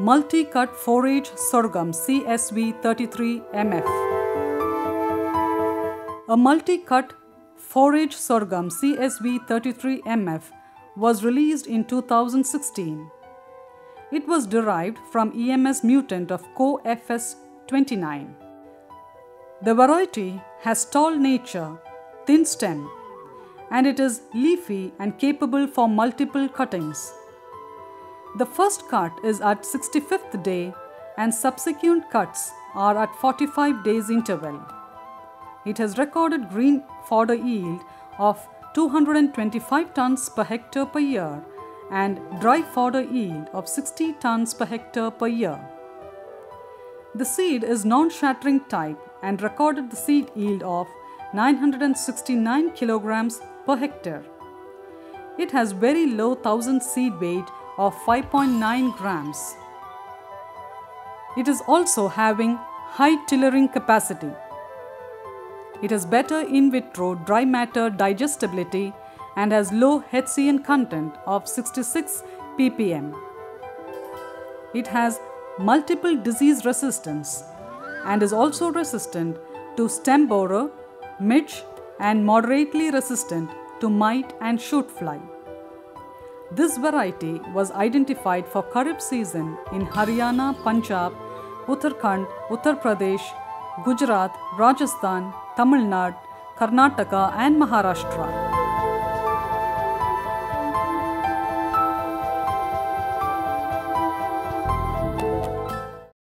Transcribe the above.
multi-cut forage sorghum CSV 33 MF. A multi-cut forage sorghum CSV 33 MF was released in 2016. It was derived from EMS mutant of CoFS29. The variety has tall nature, thin stem, and it is leafy and capable for multiple cuttings. The first cut is at 65th day and subsequent cuts are at 45 days interval. It has recorded green fodder yield of 225 tons per hectare per year and dry fodder yield of 60 tons per hectare per year. The seed is non-shattering type and recorded the seed yield of 969 kilograms per hectare. It has very low 1000 seed weight of 5.9 grams. It is also having high tillering capacity. It has better in vitro dry matter digestibility and has low HCN content of 66 ppm. It has multiple disease resistance and is also resistant to stem borer, midge and moderately resistant to mite and shoot fly. This variety was identified for Kharif season in Haryana, Punjab, Uttarakhand, Uttar Pradesh, Gujarat, Rajasthan, Tamil Nadu, Karnataka and Maharashtra.